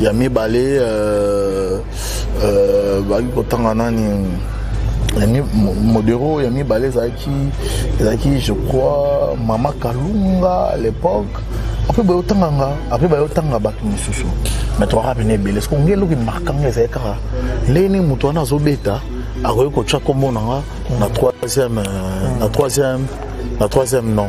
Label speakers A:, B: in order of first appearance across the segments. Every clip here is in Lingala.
A: ya mibale euh, euh, baki kotanga nani modero ya mibale ezalaki ezalaki je crois mama kalunga à l'époque après baye otanga nga après baye otanga bato mosusu mais toyaka pene ebele soko nge eloki marka nga ezali kaka ndenge nini moto wana azobeta akoki kotya nkombo na nga na troisième euh, na troisième na troisième nom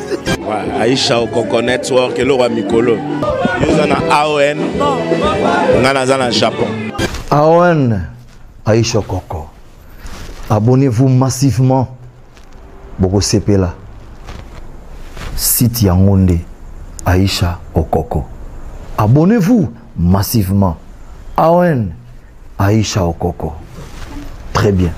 B: aisha okoko network eloko ya mikolo yo oza na aon ngai naza na japon
C: aon aisha okoko abonnez-vous massivement bokosepela site yango nde aisha okoko abonnez-vous massivement aon Aïcha Okoko. Très bien.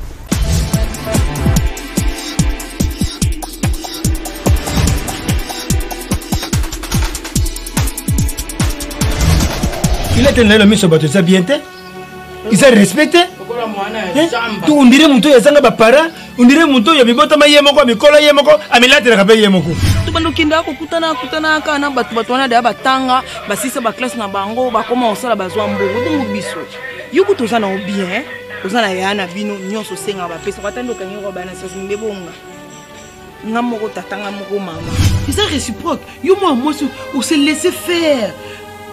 D: Il est un miso bato eza bien te ils ont respecté hein? tout on dirait moto ezanga bapara ondire moto oyo amibotama ye moko amikola ye moko amilatelaka mpe ye moko
E: to bandokendaka kokutana kutanaka kaka na bato bato wana deya batanga basisa baklasse na bango bakoma kosala bazwa mbongo bongo biso yo kutu oza nango bien oza na yaya na bino nyonso osengaka bapesa batandi okangi kaka bana sasi mbe bonga nga moko tata nga moko mama
D: eza réciproque yo mwana mwasi ose laisse faire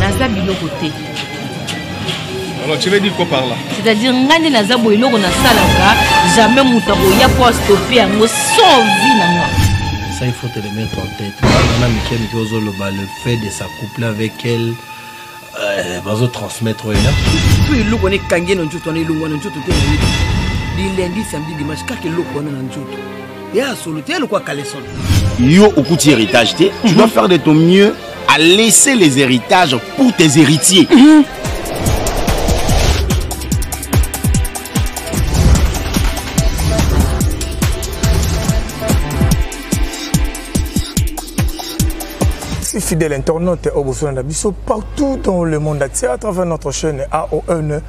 F: naza biloko te
G: Alors tu veux dire quoi par là
F: C'est-à-dire nga nde naza boye eloko nasalaka jamais moto akoya mpo astope yango sans vie na nga
H: ça il faut te le mettre en tête na mike mike ozoloba le fait de sa couple avec elle Eh, bazo transmettre oyo
D: po eloko wana ekangi ye na nzoto wana elongo na nzoto te na ye bilendi samedi dimanche kaka eloko wana na nzoto ya solo te eloko ya caleson
B: yo okuti héritage te tu dois mhm. faire de ton mieux à laisser les héritages pour tes héritiers mhm.
I: Merci fidèle internaute au besoin d'Abisso partout dans le monde entier à travers notre chaîne AON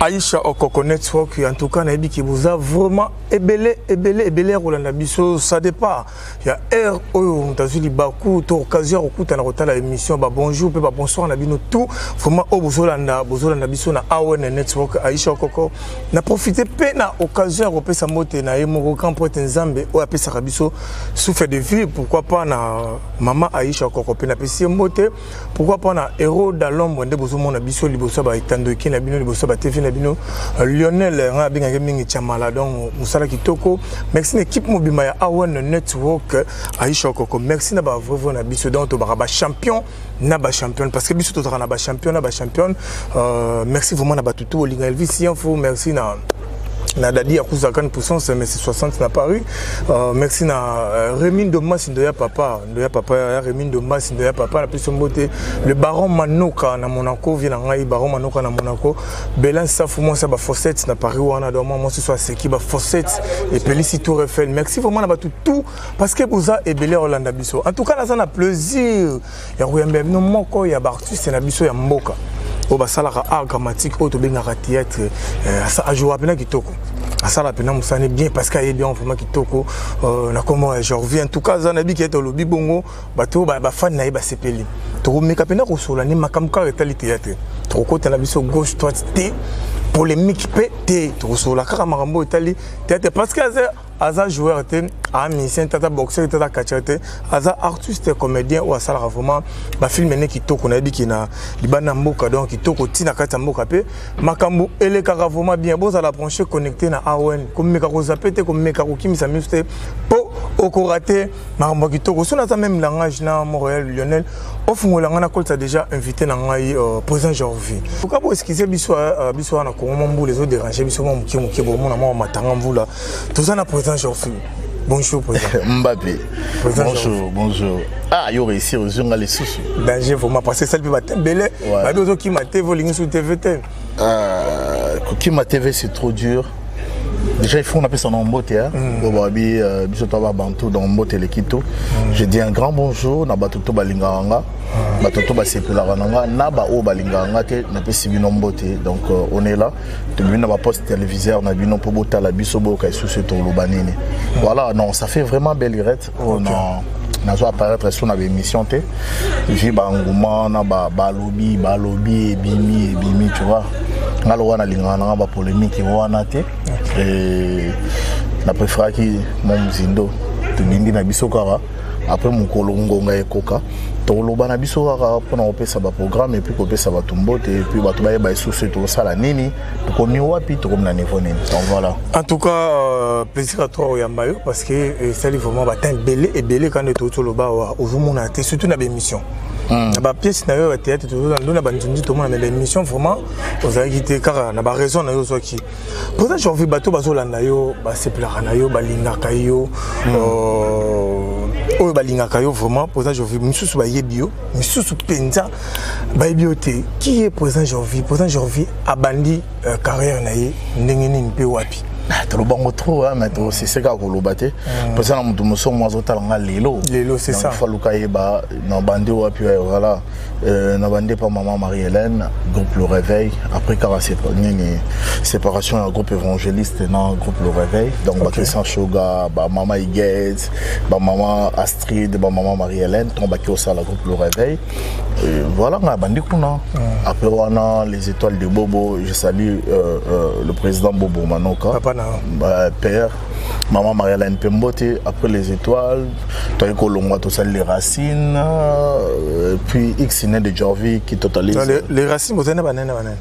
I: Aïcha Okoko Network en tout cas nayebi ki boza vraiment ebele ebele ebele kolanda biso ça départ ya heure oyo moto azwi libaku to occasion ya kokutana kotala émission ba bonjour mpe ba bonsoir na bino tout vraiment oyo bozolanda bozolanda biso na AON Network Aïcha Okoko na profite mpe na occasion ya kopesa mbote na ye moko grand poète Nzambe oyo apesaka biso souffle de vie pourquoi pas na mama aisha koko mpe napesi ye mbote pourquoi pas na héros d'alombre nde bozomona biso liboso ya baetandoki na bino liboso ya batefi na bino euh, lionel euh, ngai abengaki mingi chamala donc mosala kitoko merci na équipe mobimba ya awen network aisha koko merci na bavraivrai na biso donc tobaka bachampion na ba championne parce que biso tozalaka na ba championne na ba championne euh, merci vraiment na bato to olinga elvis yanfo merci na na dadi ya kuzakani puissance mais 60 na paris euh, merci na euh, remin de mas ndoya papa ndoya papa ya remin de mas ndoya papa na biso mbote le baron manoka na monaco vie na ngai baron manoka na monaco belan safu mwasi ya bafossette na paris wana donc mwa mwasi so aseki bafossette epelisi tour eiffel merci vraiment na bato tout parce que boza ebele olanda biso en tout cas naza na plaisir ya koyamba bino moko ya baartiste na biso ya mboka oyo basalaka art dramatique oyo tobengaka théâtre euh, ajoua mpena kitoko asala mpena mosani bien parce que ayebi yango vraimen kitoko euh, na kombo ya jorvi en tout cas aza nayebi kete olobi bongo bato oyo bafani na ye basepeli tokomeka mpena kosola nde makambo kaka etali théâtre tokokota na biso gauche droite te polémique mpe te tokosola kaka makambo oyo etali théâtre parce que aza joueur te a musicien tata boxeur tata catcheur te aza artiste comédien oyo asalaka vraiment bafilme ne kitoko nayebi ki na libanda ya mboka donc kitoko ti na kati ya mboka mpe makambo elekaka vraiment bien bozala branche connecté na awn komeka kozape te komeka kokimisa miso te mpo okorate makambo ya kitoko so naza meme langage na montréal lionel ofungola ngai nakolisa déjà invité na ngai euh, président jorvi oka boeskize biso euh, euh, biso wana kongo mwa mbula ezoderange biso mwa moke moke bomona mwa matanga mvula toza na président jorvi Bonjour, président.
A: Mbappé. Président bonjour, Jean. bonjour. Ah, yo réussi, ozonga les sous.
I: Danger, vraiment, parce que ça, le peut battre. Belé, ouais. bah, d'autres qui m'a été, vous, l'ingé sous TVT.
A: Euh, kokima TV c'est trop dur. Déjà, il faut qu'on appelle son nom beauté. Hein? Mm. Bon, babi, euh, biso taba bantu dans beauté le kito. Mm. Je dis un grand bonjour na batuto balinganga. Mm. Batuto ba sepela kananga na ba o balinganga te na pe sibi nom beauté. Donc euh, on est là. Tu bino ba poste téléviseur na bino po bota la biso boka sous ce tolo banini. Voilà, non, ça fait vraiment belle irette. Oh non. nazo apparaître sur na émission te vie banguma na ba balobi balobi ebimi ebimi tu vois nga lowa na lingana na ba polémique wana te et na préféraki mon muzindo tobindi na biso kaka après mokolo ngonga ekoka toloba na biso kaka mpona kopesa baprogramme epuis kopesa bato mbote epuis bato bayeba esusu tokosala nini tokomi wapi tokomi na niveau nini donc voilà
I: en tout cas euh, plaisir à toi oyamba yo parce que euh, esali vraiment batin ebele ebele quand nde touti oloba awa ozomona te surtout na baémission hmm. na bapièce na yo ya batéâtre tozolando na banzunzi tomona mais baémission vraiment ozalaki te kaka na baraison na yo ozwaki mpoza jorvi bato bazolanda yo basepelaka na yo balingaka yo hmm. euh, oyo balingaka yo vraiment mpoza jorvi misusu bayebi yo misusu mpenza bayebi yo te qui est président jorvi président jorvi abandi euh, carrière na ye ndenge nini mpe wapi ah,
A: tolobango trop mais tosese kaka koloba te hmm. mpo eza na moto mosusu mwa azotala nga lelo
I: lelo
A: faluka yeba na bande wapi voilà euh, na bande pa maman marie hélène groupe le réveil après kaka nini séparation ya groupe évangéliste na groupe le réveil donc bakristian shoga bamama igate bamama de ba maman marie hélène ntango baki osala groupe le réveil euh, voilà ngai abandi kuna mm. après wana les étoiles de bobo je salue euh, euh, le président bobo manoka
I: papa na
A: euh, père maman marie hélène mpe mbote après les étoiles toyei kolongwa tosali les racines euh, puis xine de jorvi qui totalise
I: les, les racines bozali na banene banene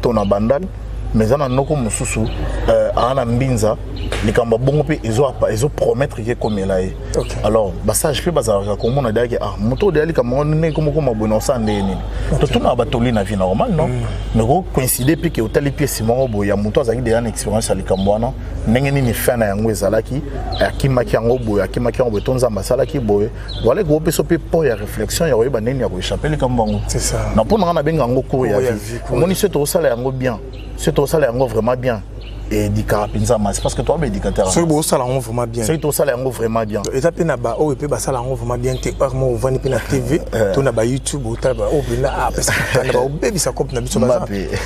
A: to na bandal mais eza na noko mosusu euh, aa na mbinza likambo ya bongo mpe ezopromettre ke ekomela ye alors basage mpe bazalaka komona deya ke ah moto odeya likambo yango ndenge komokoma boye na osala ndenge nini totunaka batoli na vie normal non mm. mais kocoincide mpe ke otali piesi moko boye ya moto azalaki deya na expérience ya likambo wana ndenge nini fin na yango ezalaki akimaki yango boye akimaki yango boye to nzambe asalaki boye wala ekopesa mpe po ya réflexion ya koyeba ndenge ya koechappe likambo yango na mpo na ngai nabenga yango cour ya vie omoni se tokosala yango bien se tokosala yango vraiment bien edikaka mpenza masi parce que toyaba édicateur
I: soki bosala yango vraiment bien
A: soki tosala yango vraiment bien
I: eza mpe na baoyo mpe basala yango vraiment bien te heure moko ovandi mpe na tv eh. to na bayoutube otala baoyo mpenza apesa ah, baobebisa cope na biso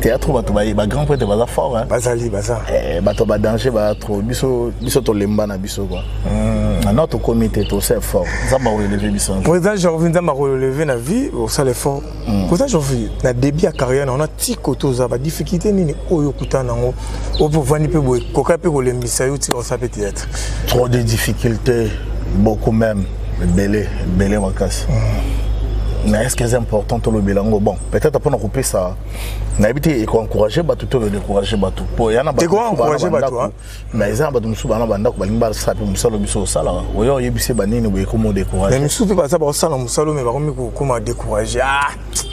A: théâtre
I: bato
A: bagrand prêtre baza fort
I: bazali baza
A: eh, bato ya badanger baya trop biso biso tolemba na biso kua hmm. no tokomi te tose effort nzambe akoeleve biso
I: président jorvi nzambe akoeleve na vie osala effort hmm. président jorvi na début ya carrière na ona tiko toza badifficulté nini oyo okuta nango opo ovandi mpe boye koka mpe kolembisa yo tika osala mpe théâtre
A: trop de difficulté beaucoup même ebele ebele makasi hmm. mais est ce que eza important tolobela yango bon peut-être pona kopesa nayebi te ekoencourage bato to ekodecourage bato po
I: ya na baencourage bato hein.
A: mais eza na bato mosusu bana bandako balingi basala mpe mosala biso osalaka oyo oyebisi banini boye ekomi
I: odecourage
A: mais
I: mosusu mpe baza bakosala mosala me bakomi kokoma decourage ah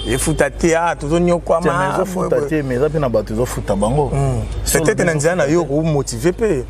I: efuta te
A: a ah, tozonyokwamaezofuta te mais eza mpe na bato ezofuta bango hmm.
I: peut-être na nzela na yo okomotive mpe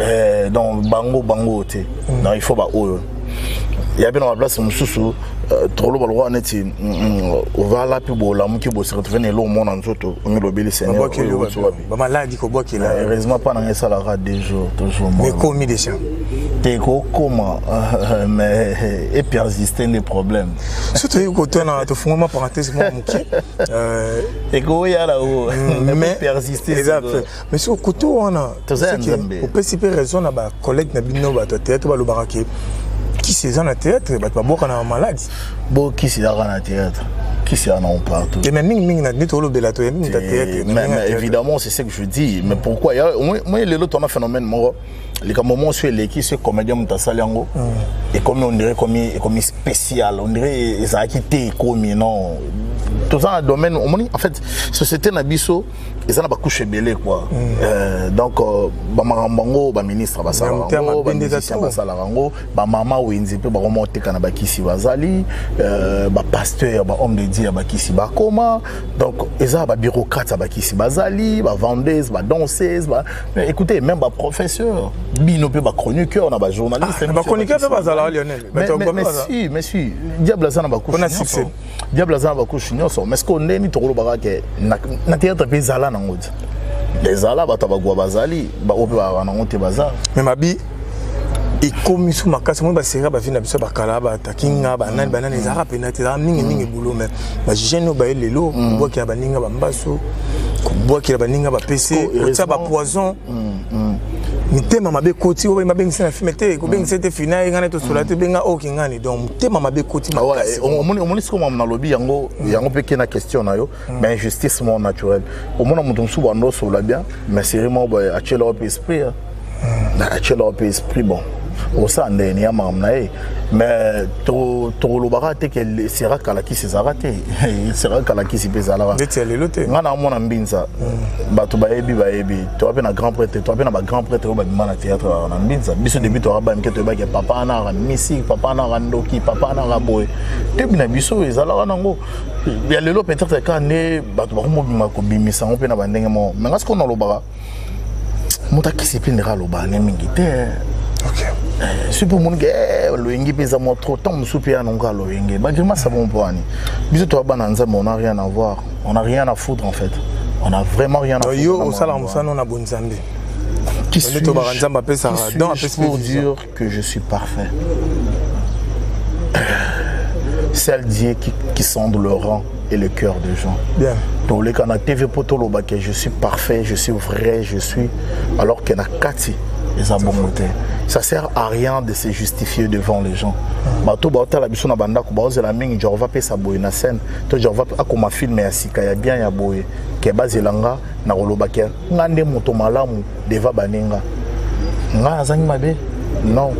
I: eh,
A: donc bango bango te mm. non il faut baoyo ya mpe na baplace mosusu euh, tokoloba lokola neti mm, mm, ovala mpe bolamuki boseretrouve na eloko mona nzoto omilobeli
I: seigneurbamaladi kobwakela eh,
A: heureusement mpa nanga esalaka deux jours toujours
I: ekomi déjà
A: te kokoma mais epersiste nde problème
I: so toyei kotana tofungama parenthèse moko moke
A: ekoyala o mais persiste
I: mais soki okutu wana opesi mpe raison na bacollègue na bino bato ya théâtre balobaka ke kisi eza na théâtre bato babwakana na maladi
A: bo kisi ezaka na théâtre kisi eza nango partout
I: mais mingimingi na neti olobela to ya mingi na théâtre
A: mais évidemment c'est ce que je dis mais pourquoi moi lelo tona phénomène moko likambo moko so eleki so comédien moto asali yango mm. ekomi ondire ekomi spécial ondire ezalaki te ekomi non toza na domaine omoni en fait société na biso eza na bakushe ebele kua mm. euh, donc euh, bamakambo yango baministre basalaka yango bamusicien basalaka yango bamama wenze mpe bakoma oteka na bakisi bazali euh, bapasteur bahomme de dieu ya bakisi bakoma donc eza babureaucrate ya bakisi bazali bavendeuse badanseuse ba... écoutez même baprofesseur bino mpe bachroniqueur na bajournaliste ah,
I: bachroniqueur mpe bazalaka lionel mais
A: si mais si diable aza na bakushe diable aza na bakushe nyonso mais sikoyo nde nini tokolobaka ke na théâtre mpe ezala nango ti ezala bato ya bagwa bazali baoyo mpe baa nango te baza
I: me mabi ekomi so makasi moi basera bavi na biso bakala batakinga banani banani ezalaka mpena te ezalaka mingimingi mm. bulo me bajeune oyo baye lelo mm. kobwakela baninga bambaso kobwakela baninga bapese otya bapoison mm, mm. mitema mabe koti oyo babengisa na filme te kobengisa ete fina ye ngana tosola te benga oyo kingani donc motema mabe koti
A: omoni siko mama nalobi yango yango mpe ke na question na yo ba mm. injustice moko naturel omona moto mosusu bando osola bien mais seri moko boye atyela yo mpe esprit atyela yo mpe esprit bon akosala ndenge niya makambo na ye mais tokolobaka te ke sera kalakisi ezalaka te sera kalakisi mpe ezalaka ndeti ya lelo te ngai naomona mbinza mm. bato bayebi bayebi toa mpe na grand prêtre toa mpe na bagrand prêtre oyo babima na théâtre kaka na mbinza biso debi toaka bani mpe toyebaki ya papa ana aka misiki papa ana aka ndoki papa ana aka boye tebi na biso ezalaka nango ya lelo peut-être kaka nde bato bakomobima kobimisa yango mpe na bandenge moko mais ngai sikoyo nalobaka moto akisiplinaka aloba ne mingi te okay. Eh, soki mpe omoni ke eh, loyenge mpe eza mwa trop ntango mosusu mpe ya nango kaka loyenge bagrimasa bongo mpo wani biso toya bana nzambe on a rien à voir on a rien à foutre en fait on a vraiment rien à foutre
I: yo osalaka mosala na bonzambe
A: qui suis-je pour dire que je suis parfait seul Dieu qui, qui sonde le rang et le cœur des gens.
I: Bien.
A: Donc les canaux TV Potoloba que je suis parfait, je suis vrai, je suis alors qu'il y en a Kati les abongote. Ça sert à rien de se justifier devant les gens. Bato ba otala biso na banda ko baoze la mingi Jorva pe sa boye na scène. To Jorva akoma film ya sika ya bien ya boye. Ke bazelanga na koloba ke ngande moto malamu devant baninga nga nazangi mabe non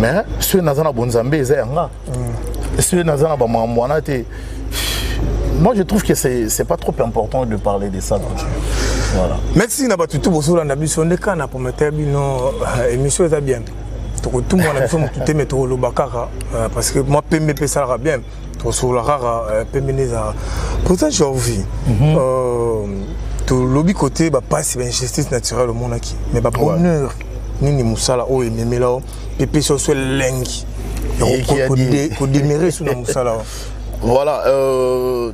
A: mais soki naza na bonzambe eza ya nga mm. soki naza na bamakambo wana te moi je trouve que c'est pas trop important de parler de ça okay.
I: voilà. merci na bato tu bozolanda biso nde kaka na prometteur bino euh, émission eza bien tokotumwa na biso motu te me tokoloba kaka euh, parce que mwa pembe mpe esalaka bien tosola kaka eh, pembeni ezala pourtant tu as vu mhm. euh, tolobi kote bapasi bainjustice naturelle omonaki mais babonheur nini mosala oyo ememela o mpe pesi oso elengi kodemere su na mosala o
A: voilà euh,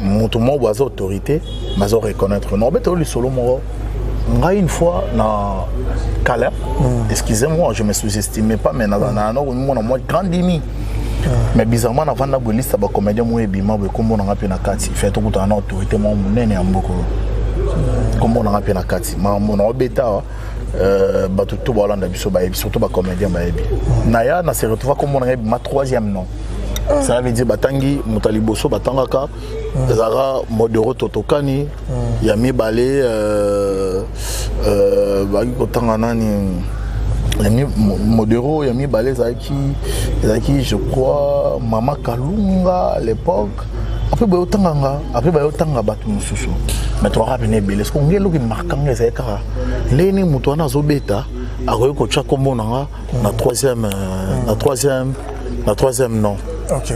A: moto moko baza autorité bazo reconnaître non obeta yo lisolo moko ngai une fois na kala mm. excusez moi je me sous estimé pas mais naza na yanoko mimona mwa grand dimi mm. mais bizarrement navanda boye liste ya bacomédien moko ebima boye kombo nanga mpe na kati fe tokutana na autorité moko monene ya mboko mm. kombo nanga mpe na kati mamona obeta awa euh, bato to baolanda biso bayebi surtout bacomédien bayebi naya na se retrouva kombo nanga ebima troisième nom cela veut dire batangi moto ya liboso batangaka ezalaka modero totokani ya mibale euh, euh, baki kotanga nani modero ya mibale ezalaki ezalaki je crois mama kalunga à l'époque après baye otanga nga après baye otanga bato mosusu mais tokaka pene ebele soko nge eloki markanga ezali kaka ndenge nini moto wana azobeta akoki kotya nkombo na nga Na troisième, euh, na troisième, na troisième non.
I: Ok.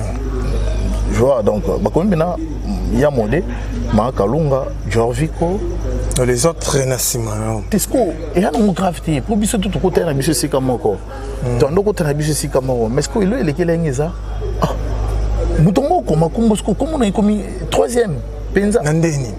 A: Je vois donc bakomi na Yamode, Makalunga, Jorviko, dans
I: les autres na nsima
A: yango puisque eya nango grave te mpo biso tu tokotala na biso esika moko hmm. toando kotala na biso esika moko mais sikoyo elo elekeli yango eza ah, moto yango okoma kombo sikoyo komona ekomi troisième mpenza
I: na ndeni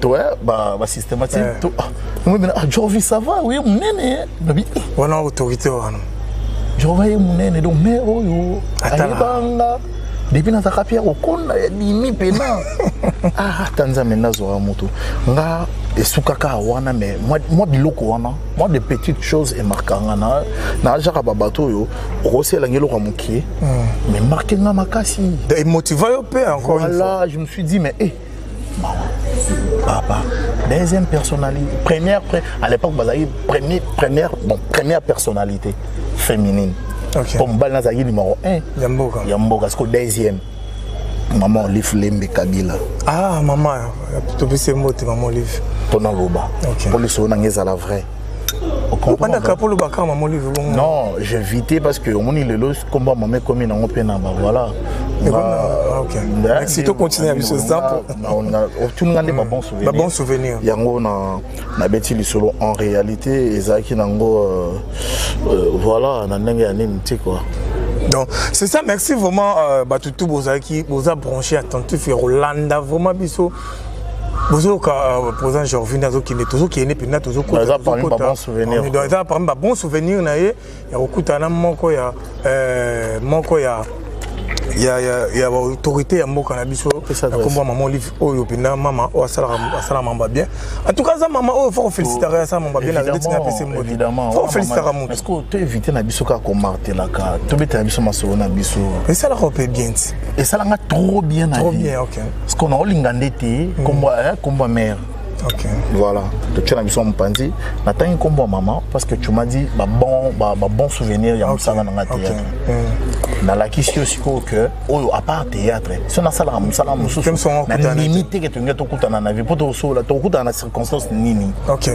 A: toi ba ba systématique eh. to ah, moi mais ah, Jovi ça va oui munene babi
I: wana autorité wana
A: Jovi ye munene donc mais oyo ayebanga depuis nazaka pia kokonda ya dimi pena ah ata nzambe nazwaka motu nga esukaka wana mais mwa biloko wana mwa de petite chose emarka nga na najaka babato oyo okoselanga eloko ya mokie hmm. mais marke nga makasi
I: emotiva yo mpe encore
A: voilà je me suis dit mais eh mawa papa deuxième personnalité première à l'époque bazalaki premier première bon première personnalité féminine okay. po mobali nazalaki numero 1
I: ya mboka
A: ya mboka siko deuxième mama olive lembe kabila
I: ah mama topesi mbote mama olive
A: mpo naloba mpo lisolo nanga ezala vrai
I: obandaka mpo olobaka mama olive bongo
A: non j'évite parce que omoni lelo kombo ya mama ekomi nango mpe na bavoila
I: merci tocontinue ya biso
A: otuninga nde babon
I: souvenir
A: yango nabeti lisolo en réalité ezalaki nango euh, euh, voilà na ndenge ya nini te quoi
I: donc c'est ça merci vraiment euh, batutu bozalaki boza branché attentif ya kolanda vraiment biso bozoyoka euh, président jorvin azokende tozokende mpenza
A: tozokoeza
I: parmi babon souvenir na ye ya kokutana moko ya euh, moko ya ya, ya, ya baautorité ya mboka na biso nakombo mama olive oyo mpenza mama oyo asala mamba bien en tout cas aza mama oyo fo kofélicitaka asala mamba bien nazalitinga apesi mbodi fo kofélicitaka moto
A: to évite na biso kaka komartelaka tobetela biso masolo na biso
I: esalaka mpe bien ti
A: esalanga trop bien na
I: trop bien ok
A: Parce qu'on a olinga ndete kombo eh, kombo
I: mère. OK.
A: Voilà. Donc tu as mis son panzi, na tangi kombo maman parce que tu m'as dit ba bon ba, ba bon souvenir ya musala na théâtre. Okay. Mm. Na la question siko que oyo à part théâtre, si on a sala musala mususu. Comme son na limite que tu ngeta kutana na vie pour to so la to kutana na circonstance nini.
I: OK.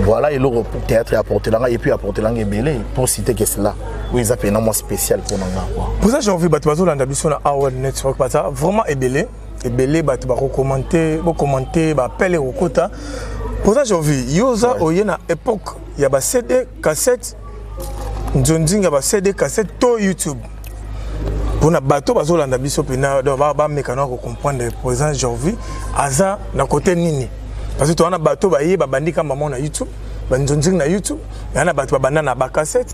A: Voilà et le théâtre apporté là et puis apporté là belé pour citer que cela. oyo eza mpena mwa spécial mpo na nga
I: poza janvier bato bazolanda biso na award network baza vraiment ebele ebele bato bakokomante bokomante bapele ekokota poza janvier yo oza oye na époque ya ba cd cassette nzonzingi ya ba cd cassette to youtube mpona bato bazolanda biso mpena bameka na kocomprendre président jorvi aza na kote nini parce que towana bato baye babandi kamba moko na youtube banzonzingi na youtube yaa na bato babanda na
A: bacasete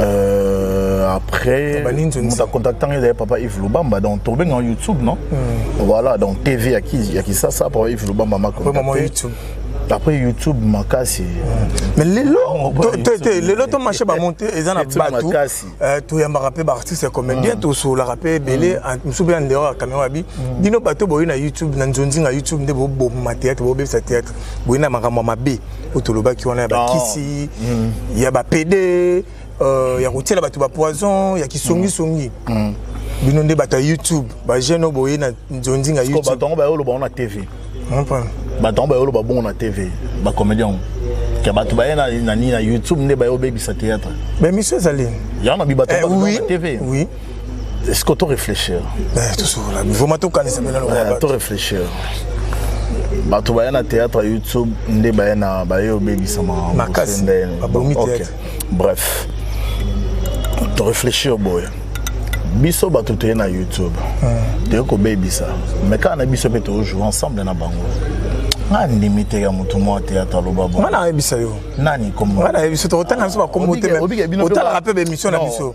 A: Euh, après, on a contacté d'ailleurs papa Yves Lubamba, donc tombé dans YouTube, non mm. Voilà, donc TV à qui, à qui ça, ça, papa Yves Lubamba m'a contacté. Oui, YouTube. après youtube makasi
I: mais lelo te lelo tomashe bamonte eza na bato euh, toyambaka mpe baartiste comédien mm. tosololaka mpe ebele mm. mosusu mpe ya ndero ya camera abi mm. bino bato boyi na youtube na nzonzinga youtube nde boboma théâtre bobebisa théâtre boyi na makambo ya mabe oyo tolobaki wana ya bakisi mm. ya bapede euh, ya kotiela bato bapoison ya kisongisongi mm. mm. bino nde bato ya youtube bajeune oyo boye na nzonzinga youtube
A: bato yango bayoloba yango na tv bato yango bayoloba bongo na tv bacomédien yango ya bato baye na nini na youtube nde baye obebisa théâtre
I: bamisio ezali
A: yango na bibato
I: eh,
A: na tv
I: oui
A: est-ce que to réfléchir
I: eh to sola vraiment
A: to kanisa bela lo eh, to réfléchir bato baya na théâtre ya youtube nde baya na baye obebisama
I: makasi
A: nde
I: babomi théâtre
A: bref to réfléchir boye biso bato toye na youtube hmm. toye kobebisa mais kaka na biso mpe tojoue ensemble na bango nga ndimi te ya motu mwa te ata aloba bo
I: nga nayebisa yo
A: nani kombo
I: nga nayebisa tokotanga biso bakombo te otalaka mpe baémission na biso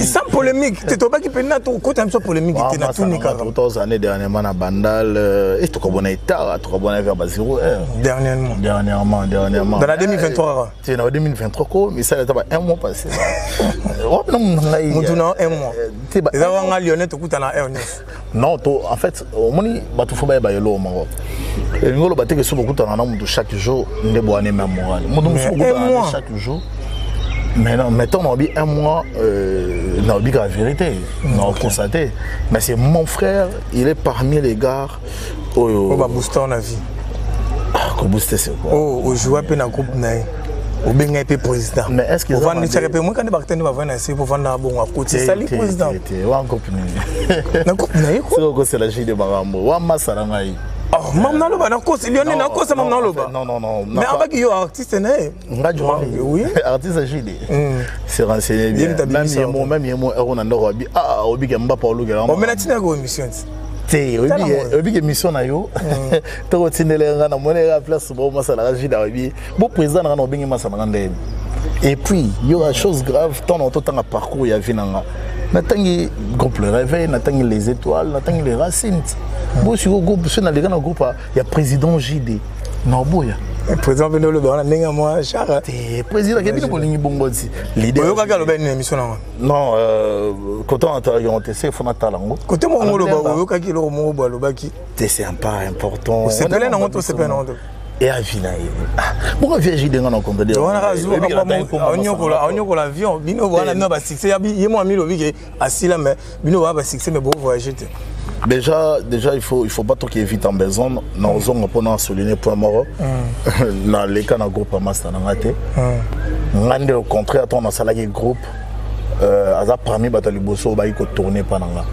I: sans polémique te tobaki mpenza tokota biso polémique te na tuni
A: kakatoz année dernièrement na bandal e tokabona etara tokabona kaka ba 0 heure
I: dernièrement
A: dernièrement dernièrement
I: dans la 2023
A: te na 2023 ko misala ata ba un mois passé wapi na mona ngai
I: motu na un mois
A: te ba
I: eza wanga lyonnais tokutana heure nyonso
A: non to en fait omoni bato fo bayeba eloo moko elingi oloba te kesi bokutana na moto chaque jour nde boane me amorale moto mosu bokutana na chaque jour mais non mais ntango naobi un mois euh, naobi kaka vérité naokonstate mais c'est mon frère il est parmi les gars oyo
I: oh, babooster na vie
A: ah, kobooster c'est quoi
I: oh, ojua mpe na groupe na ye obengai mpe président ovandi
A: tiaka
I: mpe mwekande bakite nde bavandi na se mpo ovanda bongo akoti esali président na groupe na ye
A: okosela jide makambo wa masa na ngai oh,
I: mam naloba nakosi lio nde nakosa mam naloba mais abaki yo artiste na ye
A: nga artiste jide hmm. se renseigner
I: bien
A: yemo meme yemo ero na ndoko abi ah obike mbapa olukela
I: omena ntina yako émission ti
A: te
I: oyebi
A: ke émission na yo hmm. tokotindela nga na moni eka place bo masalaka jide abi Bo président na ngana obengi masa na nganda yemi. Et puis, il y a une chose grave, tant on temps à parcours, il y a vie nanga. Natangi groupe Le Réveil, natangi Les Étoiles, natangi Les Racines. Bon, si vous groupe, si vous avez un groupe, il y a président JD. Non, bon, il y a.
I: président mpe oloba wana ndenge mwa chara
A: te président ke bino bolingi bongo ti
I: lideoyokaki aloba nini émission nango
A: non euh, kote yango te se fona tala yango
I: kote moko oloba oyokaki eloko moko bo alobaki
A: te c'est un pas important
I: osepele nango to osepele nango te
A: e avi na ye pourquoi vie agide nga na comprendre
I: wana kazuba onyokola onyokola avion bino wana bino ba succès ye mo amilo bike asila mais bino ba ba succès mais bo voyager te
A: déjà déjà il faut il faut pas trop qu'il évite en besoin na ozonga pona souligner point mort mm. na leka na groupe master na ngate mm. ngande au contraire ton na salaki groupe euh, aza parmi bato ya liboso oyo bayi kotourne mpa na nga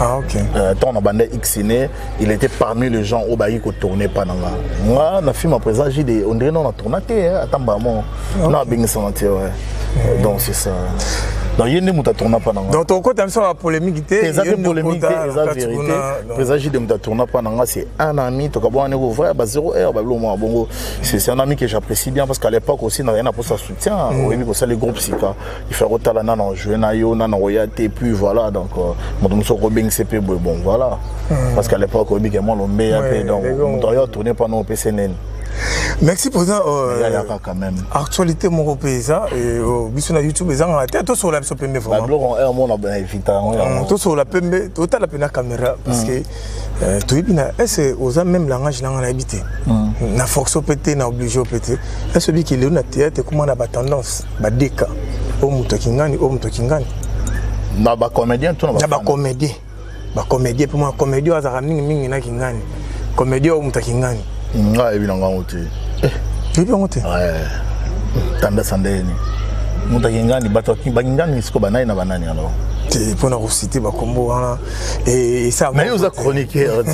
I: ah, okay.
A: euh, ntango na banda xine il était parmi les gens au bayi ko tourner pas nanga moi na film après ça j'ai des on dirait non na tourna te hein, attends ba mon na bingi santé ouais mm. donc c'est ça donc ye nde moto atourna mpa na nga
I: donc tokokota biso na polémique te
A: eza te polémique te eza vérité président jide moto atourna mpa na nga c'est un ami tokabwana ndeko vrai ba zéro heure babilo mwa bongo c'est un ami que j'apprécie bien parce qu'à l'époque aussi nazali na posa soutien mm. oyebi kosala groupe sika il faut kotala nana ojue na yo nana oya te puis voilà donc euh, moto mosusu okobengisa mpe boye bon voilà hmm. parce qu'à l'époque oyebi ke mwa lombeya mpe donc moto ayo atourne mpa nao opese nini
I: merci président
A: euh, quand même
I: actualité moko mpe eza oh, biso na youtube ezangaka te tosolola biso pembe vraiment biloko mona evita yango tosolola pembe totala mpe na caméra parce que hmm. Euh, toyebi na ese oza même langage nanga nayebi te hmm. na force mpe te na oblige mpe te ese oyebi ke lelo na théâtre ekoma na batendance badeka oyo moto akingani oyo moto akingani
A: na bacomédien to
I: na bacomédien bacomédien mpe mwa comédien oyo azalaka mingimingi na kingani comédien oyo moto akingani
A: nga ayebi na ngango te
I: eh. oyebi yango te
A: tanda sandeni moto akingani bato bakingani siko banani na banani yango
I: te mpo na kosite bakombo wana Et, et ça,
A: mais vous êtes chroniqueur.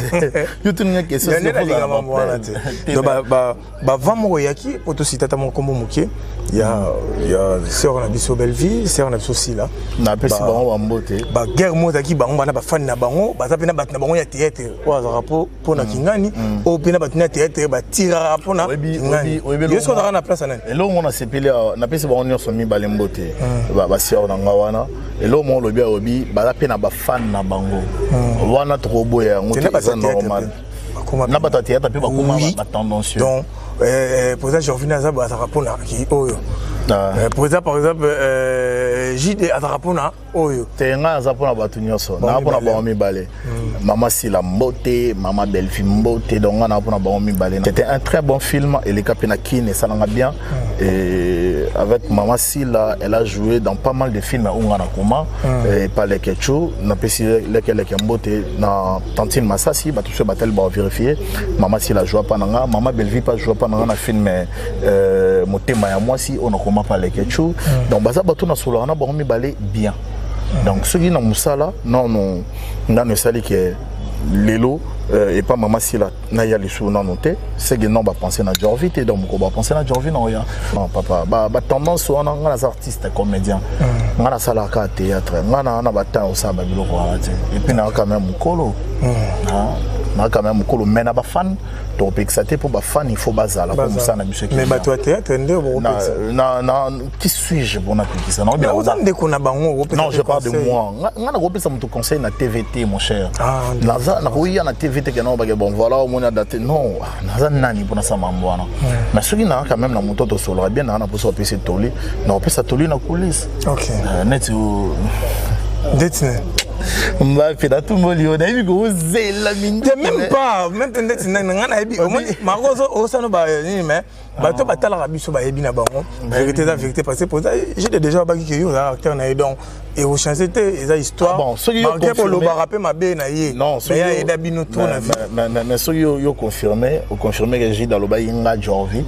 A: Yo tu
I: n'as que ça. Il y a des gens qui m'ont dit. Donc bah bah bah va mourir yaki pour tout citer à mon combo mouké. Il y a il y a sœur on a biso Bellevue, sœur on a biso Sila.
A: Na pesi bango wa
I: mbote. Ba guerre mota ki bango bana ba fan na bango, ba zapena bat na bango ya théâtre. Wa zarapo. mpo na mm. kingani mm. oyo mpe na bato na teatre batiraka mpo na kingani yo soki ozalaka na place ya nani
A: eloko ngo nasepeli awa napesi bango nyonso mibale mbote mm. basiao na nga wana eloko moko olobi alobi baza mpe na bafane na bango wana tokoboya yango te eza normal na bato ya teatre mpe bakoma batendancieux
I: donc eh, eh, président jorvine aza azalaka mpo na oyo ah. eh, président par exemple jde azalaka mpo na oyo
A: te ngai naza mpona bato nyonso naa mpona bango mibale hmm. mama sila mbote mama belfi mbote donc ngai naa mpona bango mibale c'était un très bon film eleka mpe na kin esalanga bien hmm. et avec mama sila elle a joué dans pas mal de films oyo ngai nakoma hmm. epa lekechu napesi lekeleke mbote na tantine masasi bato mosusu batali baverifie mama sila joua mpa na ngai mama belvi mpe ajoua mpa na ngai na film euh, motema ya mwasi oyo nakoma palekechu mm. donc baza bato nasolaka na bango mibale bien mm. donc soki na mosala nano nano esali ke lelo euh, epa mama sila naya lisusu nano te seke non bapense na jorvi te donc moko bapense na jorvi na oya non papa batendance wana ngai naza artiste comédien mm. ngai nasalaka théâtre ngai na na batemp osala babiloko wana te epuis nayaka me mokolo nayaka me mokolo mai na bafane tokopekisa te mpo bafani il faut bazala mpo mosala na biso
I: mais bato ya théâtre nde bokopekisa
A: qui suis-je mpo napekisa
I: oza ndeko na bango
A: non je parle de moi nga nakopesa moto conseil na tv te mon cher ah, naza nakoya na tv te kena obake bon voilà omoni adate non ah, naza nani mpo nasala mambo wana mais soki naa quand même na moto tosolaka bien naa na mposa opesa toli nakopesa toli na coulisse okay. uh, neti o
I: ndeti ne
A: mbape natumboli yo nayebi kozela
I: mingi même pas même te ndeti nani ngai nayebi marco osano banini mais bato batalaka biso bayebi na bango vérité eza vérité parce que poza jide déjà obaki ke yo ozalaka acteur na ye donc ekochange te eza histoiremarke bolobaka mpe mabe na ye mais ayeda bino to na
A: mais soki yo confirme oconfirme ke jide alobaki nga jorvi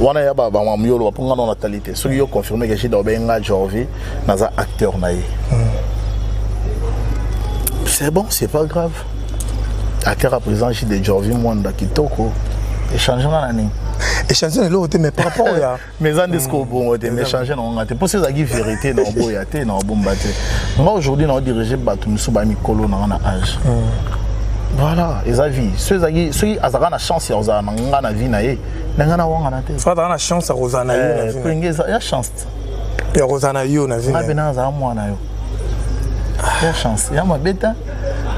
A: wana ya bamamyolo baponga na natalité soki yo confirme ke shida obengi nga jorvi naza acteur na ye hmm. c'est bon c'est pas grave acteur ya président shida jorvi mwanda kitoko échange nga na nini
I: échange na eloko te mais par rapport ya
A: mais eza nde sikoyo bongo te mais échange na nga te mpo so ezalaki vérité na oboya te na obomba te nga aujourd'hui na odirige bato mosusu ba mikolo na nga na age hmm. voilà eza vie soki azalaka na chance ya kozala na nga na vie na ye na ngai nawangana te
I: fazala na chance ya kozala na yo
A: pringe eh, ya chance
I: ya kozala na yo na vie
A: ngai mpe nanga azala mwana yo ya chance ya mabe te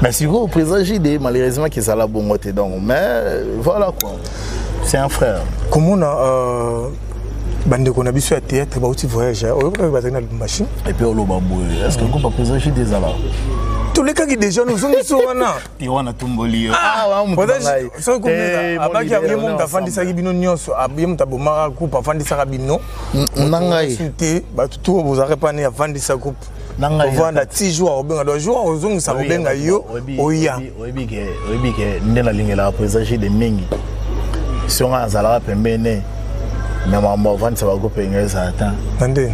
A: mais sikoyo présent jide malheureusement kezala bongo te donc mais euh, voilà quoi c'est un frère
I: komona euh, bandeko na biso ya théâtre bauti voyage oyokaka bazali na lubumbashi
A: epuis oloba boye est ce que groupe ya présent jide ezala
I: tolekaki déjà nozongi
A: so wana piwa natumboli yo ah, ah, soki eh,
I: abaki ye moto afandisaki bino nyonso ah, ye moto abomaka groupe afandisaka bino
A: na ngai
I: te bato to bozalaka epani afandisa groupe ovanda ti jour akobenga do jour akozongisa kobenga yo oya
A: oyebi ke nde nalingelaka présage de mingi so ngai nazalaka pembene me mambo afandisa bagroupe enga ezala ta nde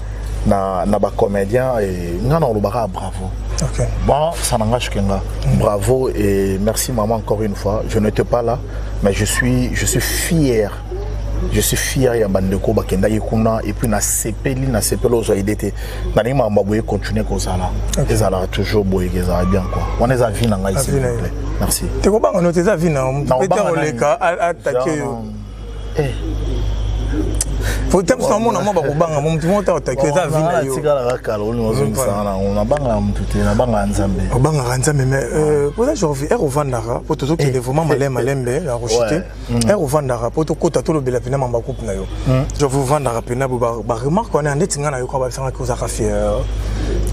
A: na, na bacomédien eh, nga na olobaka bravo
I: okay.
A: bon ça n'engage que nga mm. bravo et merci maman encore une fois je n'étais pas là mais je suis, je suis fier je suis fier ya bandeko bakendaki kuna epuis nasepeli nasepeli ozwa ide te nalingi makambo boye continue kozala ezalaka toujours boyeke ezala bien quoi wana eza vie na ngai s'il vous plaît merci
I: tekobanga note eza vie na yo moto pete oleka atake yo eh. potempo namona mwa bakobanga mo motu moko ta otaki eza vi na
A: yotikalaka kala oni ozongisanga nango nabangaka motu te nabangaka nzambe
I: obangaka nzambe ma poza jorvi ere ovandaka po tozokende vraimen malai malembe na rochete ere ovandaka po tokota tolobela mpena mamba groupe na yo jorvi ovandaka mpena bo baremarke wana ya ndeti ngai na yo kwa babisangaki ozaka fiere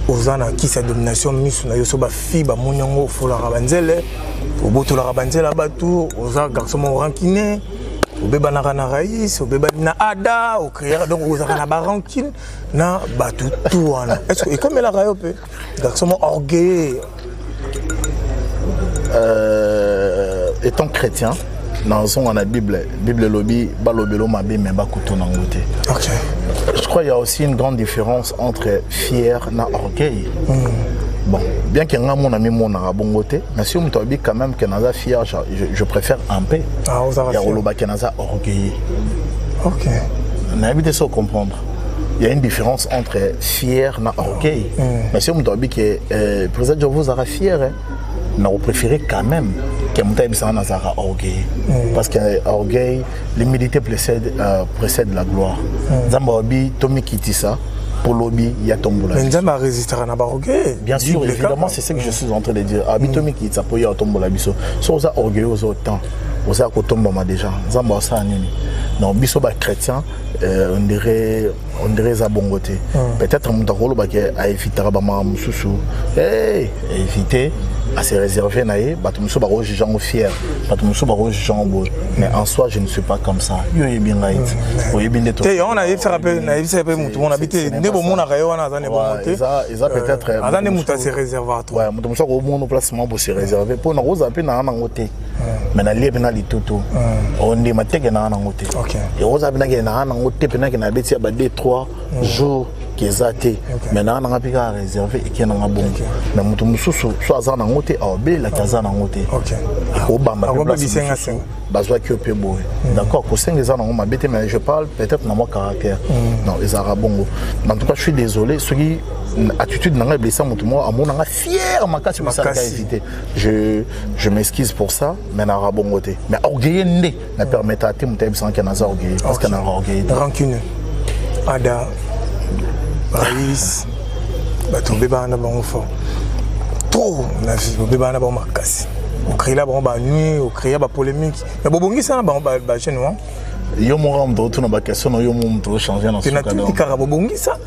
I: oza na kisi ya domination misu na yo so bafille bamoni yango ofolaka banzele obotolaka banzela ya bato oza garçon moko rancune obebanaka na rais obebani na ada ocreaka donc ozalaka na barancune na bato tu wana est ce que ekomelaka yo mpe garçon moko orgueilleux
A: euh, étant chrétien nazonga na bible bible elobi balobelo mabe me bakutu nango te okay. je crois il y a aussi une grande différence entre fier na orgueil mm. bon bien que ngai mona mimonaka bongo te mais si moto alobi quand même que naza fier je, je, je préfère un peu ah, ya koloba ke naza orgueilleux
I: okay.
A: nayebi te so comprendre il y a une différence entre fier na orgueil mm. mais si moto alobi ke eh, président jovo ozalaka fier eh? nakoprefere quand même ke moto ayebisanga nazalaka orgueil mm. parce que euh, orgueil l'humilité précède, euh, précède la gloire mm. nzambe mm. alobi tomikitisa mpo lobi ya tombola
I: mais nzambe arésistaka na baorgueil
A: bien sûr évidemment c'est ce que je suis en train de dire abi mm. tomikitisa mpo ya otombola biso so oza orgueil oza otemp oza kotombama déjà nzambe asala nini donc biso bachrétien euh, on dirait on dirait eza bongo te hmm. peut-être moto akolobaki aevitaka bamama mosusu evite ase réserve na ye bato mosusu bakojuge yango fier bato mosusu bakojuge yango boye mais en soi je ne suis pas comme ça yo oyebi ngai ti hmm. oyebi nde
I: te yango nayebisaka mpe nayebisaka mpe moto mona bi te nde bomonaka ye wana aza nde bongo te
A: eza peut-être euh,
I: aza nde moto ase réservatoire
A: moto mosusu akomona place mwa bose réserve mpo nakozala mpe naa nango te me nalie mpe na litutu oyo nde mateke naa nango te ekozala mpe nakende naa nango te mpe nakende abeti ya ba 2 3 jours eza te me naa nanga mpe kaka réserve eke nanga bongo me moto mosusu so aza nango te aobelelaki aza nango te ekobamba bazwaki yo mpe boye mm. d'accord kosenga eza nango mabe te mais je parle peut-être na mwa caractère mm. non ezalaka bongo en tout cas je suis désolé soki attitude na ngai eblesa moto moko amona ngai fiere makasi kosalaka evite je, je m'excuse pour ça mais na rabongo te mais orgueilleux nde na permettre te moto ayebisanga ke naza orgueilleux parce que na orgueilleux te
I: rancune ada rais bato obebaka na bango fort trop na vie obebaka na bango makasi okreela bango banuit okreya bapolémique mais bobongisa na bango bajeune wa
A: yo moko moto otuna baquestion na yo mo moto ochange na
I: suka kaka bobongisa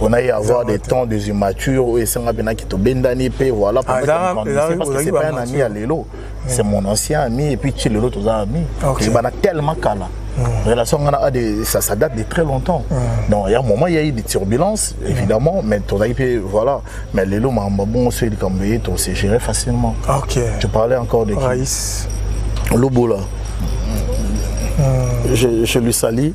A: on a eu à avoir des temps des immatures oyo esanga mpenaki tobendani mpe voilà parce que c'est pas un ami ya lelo c'est mon ancien ami et puis ti lelo toza ami toyebana tellement kala Mm. relation ngana a de ça, ça date de très longtemps mm. donc il y a un moment il y a eu des turbulences mm. évidemment mm. mais tozalaki mpe voilà mais lelo makambo bongo soki likambo eye to se gérer facilement
I: okay.
A: tu parlais encore de
I: Raïs.
A: lobola mm. je, je lui salis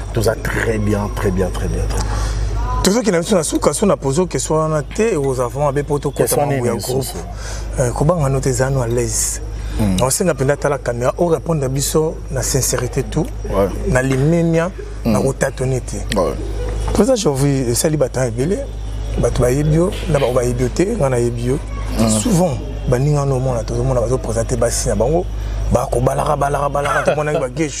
A: toza très bien très bien très bien très bien
I: tozokenda biso na suka so na pozo question wana te ekozala vraimen abe mpo tokota mambo ya groupe euh, kobanga no te eza no à l'aise hmm. osenga mpenza tala caméra orépondre biso na sincérité tout na limemia na hmm. kotatone te mpoza jovi esali batemp ebele bato bayebi yo na bango bayebi yo te ngai nayebi yo hmm. souvent baninga no omona tozomona bazopresente basi na bango bakobalaka balaka balaka tomonaki bagesh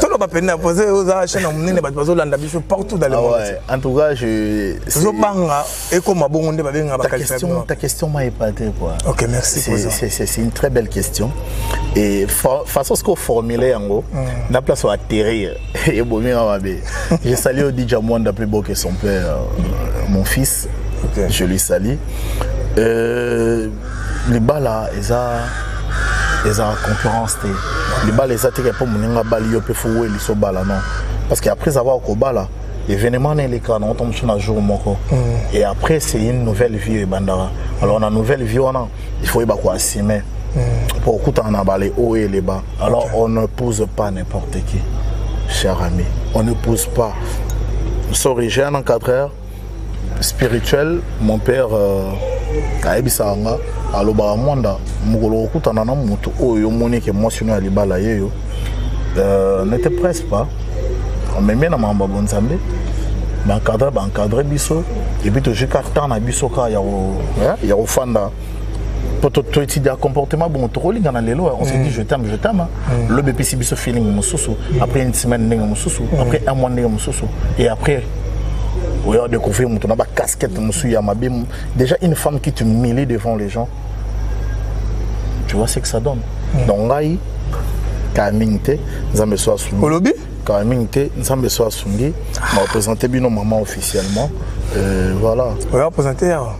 I: toloba pene na poze oza chaine ya monene bato bazolanda biso partout dans le
A: ah
I: monde
A: en tout cas je
I: tozobanga ekoma bongo nde babengaka
A: bakalitation ta question m'a épaté quoi
I: ok merci
A: c'est une très belle question et façon ce qu'on formulait yango mm. na place wa atterrir ebomi nga mabe je salue Odija Mwanda plus beau que son père euh, mon fils
I: okay.
A: je lui salue euh, libala eza eza concurrence te libala eza teke mpo moninga abali yo mpe fowe liso bala non parce que après avoir kobala événement na eleka na otombo so na jour moko mm. et après c'est une nouvelle vie oyo ebandaka alors na nouvelle vie wana il faut yeba koassume mm. mpo okutana na bale oyo eleba alors on ne pose pas n'importe qui cher ami on ne pose pas sorry j'ai un encadreur spirituel mon père euh, ayebisaka nga alobaka mwanda mokolo kokutana na moto oyo omoni eke mwasi no ya libala ye yo euh, ne te presse pas omemi na makambo ya bonzambe baencadre baencadre biso epuis tojuka temps na biso kaka ya kofanda poto to étudia comportement bongo tokolinga na lelo on se dit mm. je t'aime je t'aime mm. lobe pesi biso feeling mosusu mm. après une semaine ndenge mosusu après un mois ndenge mosusu et après oya découvrir moto na ba casquette mosusu ya mabe déjà une femme qui te milie devant les gens tu vois ce que ça donne donc ngai kaya mingi te nzambe so asungi
I: olobi
A: kaya mingi te nzambe so asungi ma représente bino maman officiellement euh, voilà
I: oya
A: représente yawa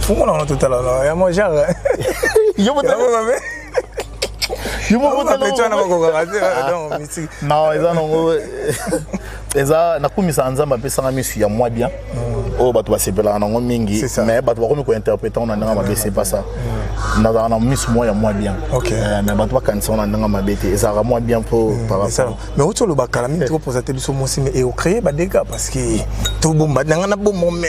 A: fungola wana totala na
I: ya mo genre yo mo tala mabe yo mo ko
A: tala petwana
I: ko ko ka te donc mystique
A: non eza nango eza nakumisa nzambe apesanga misu ya mwa bien mm. oyo bato basepelaka nango mingi mais bato bakomi kointerprete yango na ndenge mabe se pas ça mm. nazalaka na misu mwa ya mwa bien euh, mais bato bakanisa yango na ndenge mabe te ezalaka mwa bien mpo mm,
I: mais outi oloba kala mingi tokoposa te biso mosi mais eocreye badega parce que tobomba nanga na
A: bomome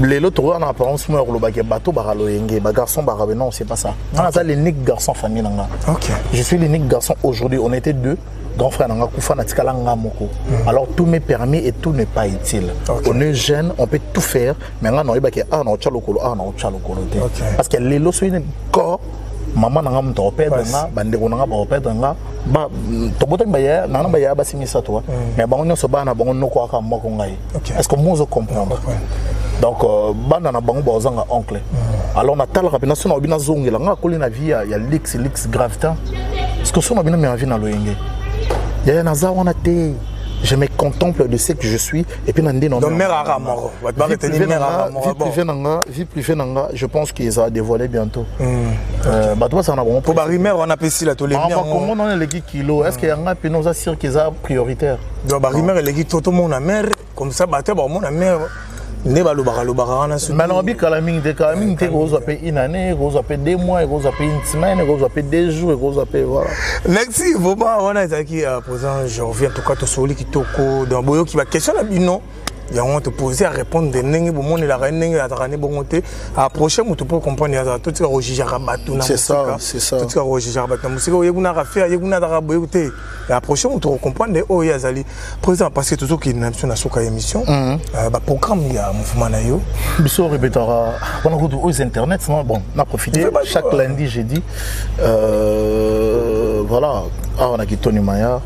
A: lelo tokoya na apparence moko ya koloba ke bato baka loyenge bagarçon baka be non c'est pas ça nga naza l'unique garçon famille na nga okay. je suis l'unique garçon aujourd'hui on était deux grand frère nanga kufa na tikala nga moko mm. alors tout mes permis et tout n'est pas utile okay. on est jeune on peut tout faire mais nga na oyeba ke ah na otya lokolo ah na otya lokolo te okay. parce que lelo soki corps mama na nga moto akopedre nga bandeko na nga bakopedre nga tobotaki bayaya nanga na bayaya basi misato wa mm. mais bango nyonso bana na bango noko aka moko ngai okay. est ce que moi ozo comprendre okay. donc euh, bana na bango baozanga oncle mm. alors natalaka mpenza so na obi nazongela ngai akoli na vie ya, ya lix lix grave temps parce que so na bino mema vie na loyenge yaya naza wana te je me contemple de ce que je suis et puis nande
I: non mère ara moro ba retenir mère ara moro
A: vie privée nanga vie privée nanga je pense qu'il va dévoiler bientôt hmm. euh ba toi ça na bon
I: pour ba rumeur on a pesi la
A: to les mères comment on les kilo est-ce que yanga pe nous assure qu'ils a prioritaire
I: donc barimeur eleki to tomona mare comme ça bato bakomona mare nde balobaka lobaka wana
A: malongabi kala mingi te kala mingi te ekozwa mpe une année ekozwa mpe deux mois ekozwa mpe une semaine ekozwa mpe deux jours ekozwa mpe voilà
I: merci vraiment wana ezalaki euh, présent je reviens en tout cas tosoli kitoko donc boyoki baquestion na bino yango topose ya répondre de ndenge bomonelaka ye ndenge azalaka nde bongo te approche moto mpo comprendre azala totika kojugeaka bato na mosika totika kojugeaka bato na mosika oye kuna akafe aye kuna azalaka boye te la prochaine moto okokomprendre oyo ye azali président parce que tozokende na biso na suka ya émission mhm. euh, baprogramme ya mouvement na yo
A: biso repetaka wana kutu aux internet bon na profite chaque lundi jeudi euh, voilà awa na kitoni maya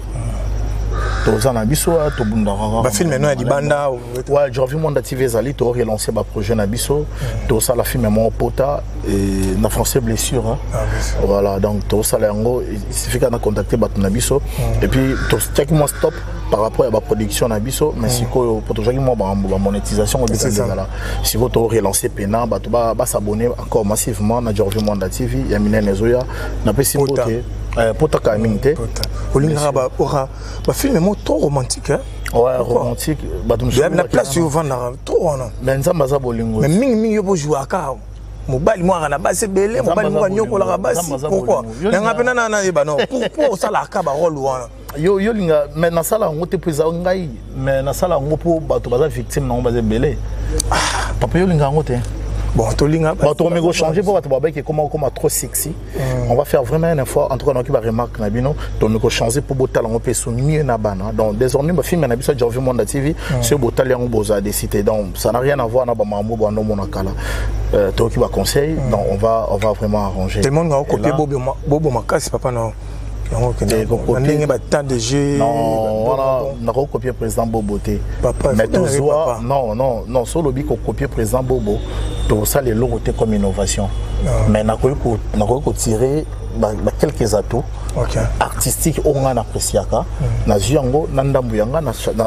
A: toza na biso tobundaka
I: bafilme no ya libanda
A: Ouais, Jorvi Mwanda TV ezali to relancer ba projet na biso mm. to sala film mon pota et na français blessure hein. ah, voilà donc to sala yango il suffit qu'on a contacté bat na biso mm. et puis to check moi stop par rapport à la production na biso mais mm. sikoyo poto jaki mwa ba monétisation
I: au début
A: là sikoyo to relancer pena bato ba, ba s'abonner encore massivement na Jorvi Mwanda TV ya minene zoya na pesi
I: mbote
A: euh, pota ka mingi te
I: olingaka ba ora ba film mo trop romantique hein
A: ouais romantique bato
I: mosusu la place yo vandaka trop wana
A: mais nzambe aza bolingo
I: mais mingi mingi yo bojouaka mobali mwaka na basi ebele mobali moko anyokolaka basi
A: pourkui
I: nanga mpe nana nayeba no pourkui osalaka barole wana
A: yo linga mais nasala yango te mpo eza ngai mais nasala yango mpo bato baza victime nango baza ebele ah, papa yo olinga yango te
I: bon tolinga
A: bato okomi kochange mpo bato babaki ekoma okoma trop sexy hmm. on va faire vraiment une fois en tout cas nayoki baremarque na bino tokomi kochange mpo botala yango mpe so mieux na bana donc désormais bafilme na biso ya jorvi monda tv hmm. soki botali yango boza décité donc ça n'a rien à voir na bamambo bwana omona kala euh, toyoki baconseil hmm. donc on va, on va vraiment arranger
I: te monde
A: nga
I: okopie bobo makasi papa na na ndenge batemp de jeu
A: wana nakoki kopie président bobo te mais tozwa non non non so olobi kokopie président bobo tosala eloko te comme innovation ah. mais nakoki kotire baquelques atouts
I: okay.
A: artistique oyo ngai napreciaka mm. nazwi yango na ndambo ya ngai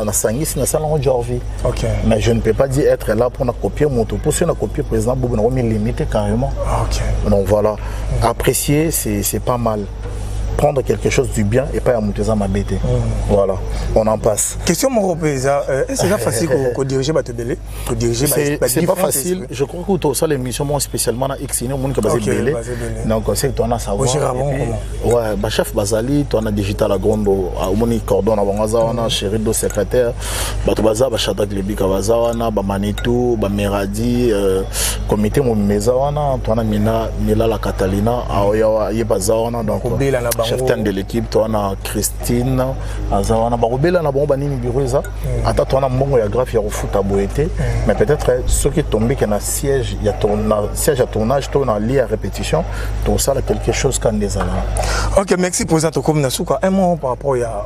A: nasangisi nasala yango jorvi
I: okay.
A: mais je ne peux pas dire être là mpo na copie moto mpo soki na copie président bobo nakomi limite carrément
I: okay.
A: donc voilà apprécier c'est pas mal prendre quelque chose du bien et pas ya moto eza mabe te mm. voilà on en passe
I: question moko mpe eza euh, est-ce eza facile kodirige bato ebele kodirige
A: c'est pas facile je crois que tosala émission moko spécialement na xini omoni ke baza ebele donc c'est toi na savoir ouais bachef bazali toi na digital agrondo omoni cordon na bango aza wana mm. chéri do secrétaire bato baza bashatak lebika baza wana bamanitu bameradi euh, komite mobimba eza wana to wana mina milala catalina aoya ye baza wana donccheftan de l'équipe to wana christine aza wana bakobela na bango banini biro eza mm. ata to wana mbongo ya grafe ya kofuta boye te mm. mais peut-être eh, soki tombike na siège ya siège ya tournage to na lie ya répétition tosala quelque chose kanda ezala
I: ok merci président tokomi na suka un mot par rapport ya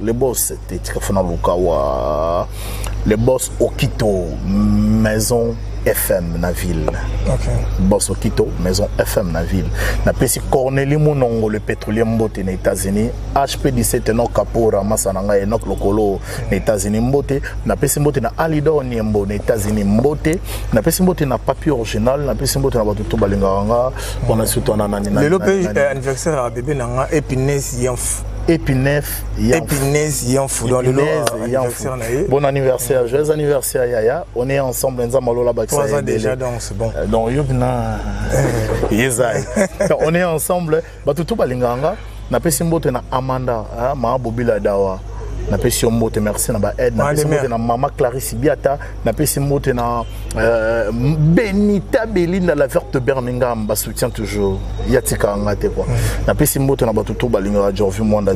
A: Le boss te tika fana luka wa le boss Okito maison FM na ville.
I: Okay.
A: Boss Okito maison FM na ville. Na pesi Cornelie Monongo le pétrolier mbote na États-Unis, HP 17 no Kapora masananga et nok lokolo na États-Unis mbote, na pesi mbote na Alidor Niembo na États-Unis mbote, na pesi mbote na papier original, na pesi mbote na bato to balinganga, on a surtout na nani.
I: Lelo pe anniversaire ya bébé nanga epinesi ya Epines
A: Yanfou.
I: Epines Yanfou. Dans le lot, anniversaire naïe.
A: Bon anniversaire, joyeux anniversaire Yaya. On est ensemble, nous avons la Baksa.
I: Trois ans déjà, donc c'est bon.
A: Euh, donc, Yopna. Yezai. On est ensemble. Batutu Balinganga. Na pesi mbote na Amanda, hein, ma bobila dawa. Na pesi mbote merci na ba aide. Na pesi mbote na maman Clarisse Biata. napesi mbote na euh, benita belinda la verte birmingham basoutien toujours ya tikaka nga te kua mm. napesi mbote na bato to balingaka jorvi mwanda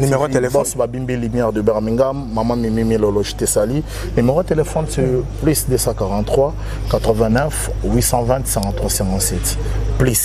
I: bos
A: babimbi lumière de birmingham mama mimimi lolo je te sali numéro ya téléphone c'est plus 243 89 820 53 57 plus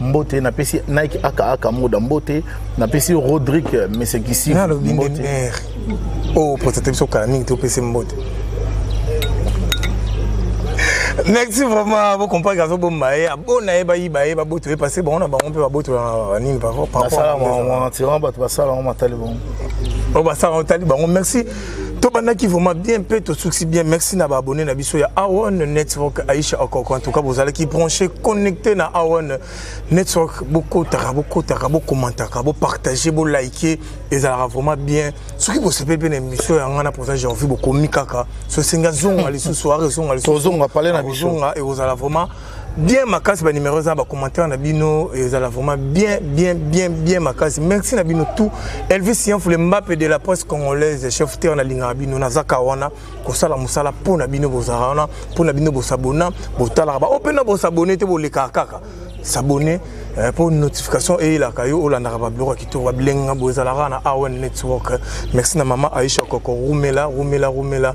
I: mbote
A: napesi nike aka aka moda mbote napesi rodrik mesekisi
I: nalobi nde mer oyo protete biso kala mingi te opesi mbote merci vraiment bokomprendre azobomba ye abona ye bayiba ye baboto ye parce bango na bango mpe babotolana nini parapasala yango
A: bato basala yango matali bango
I: oyo basala yango tali bango merci tobandaki vraiment bien mpe tosuksi bien merci na baabonne na biso ya aron network aisha okoko en tout cas bozalaki branché connecté na aron network bokotaka bokotaka bokomantaka bopartage bolike ezalaka vraiment bien soki bosepeli mpe na émission ya ngai na présent j'ai envie bokomi kaka so esengi azonga lisusu aresonga lisusu
A: tozonga pale na
I: biso ekozala vraiment bien makasi ba numéro eza ba commentaire na bino ezala vraiment bien bien bien bien makasi merci na bino tout Elvis Sianfule Mbappe de la presse congolaise chef terre na linga bino na zaka wana kosala musala po na bino bozara wana po na bino bosabona botalaka ba open na bosabone te boleka kaka s'abonner euh, pour une notification et la kayo olanda ba bureau ki to blenga bozalaka na Awen network merci na maman Aisha Koko Rumela Rumela Rumela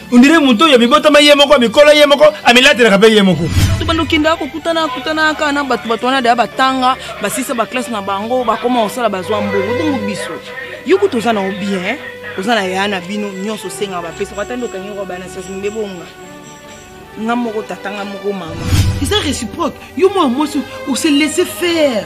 D: ondire moto oyo amibotama ye moko amikola ye moko amilatelaka mpe ye moko
E: to bandokendaka kokutana kutanaka na bato bato wana deya batanga basisa baklasse na bango bakoma kosala bazwa mbongo bongo biso yo kutu oza na obien oza na yaya na bino nyonso osengaka bapesa ata nde okangi kaka bana sasi nde bonga nga moko tata nga moko mama
J: eza réciproque yo mwana mwasi ose laisse faire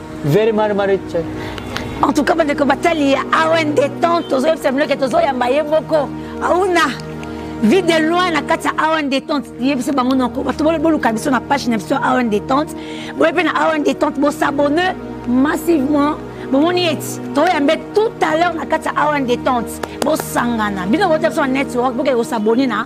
K: very mari mari
L: en tout cas bandeko batali ya awen deton tozoyebisa bino ke tozoyamba ye moko auna vie de loin na kati ya awan détente yebisa bango noko bato boluka biso na page na biso awan détente boye mpe na awan détente bosabonne massivement bomoni eti toyambe tout à l'heure na kati ya awan détente bosangana bino botya biso na network bokei kosabonne na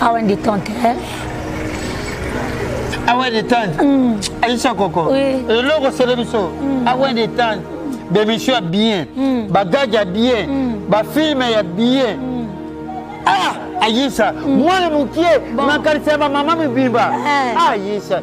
K: awa nde tante eh? awa nde tante mm. aisha koko eloko sele biso mm. awa nde tante bemission ya bien mm. bagage ya bien bafilme ya bien ah ayisa mwana mokie makanisi ya bamama mibimba ayisa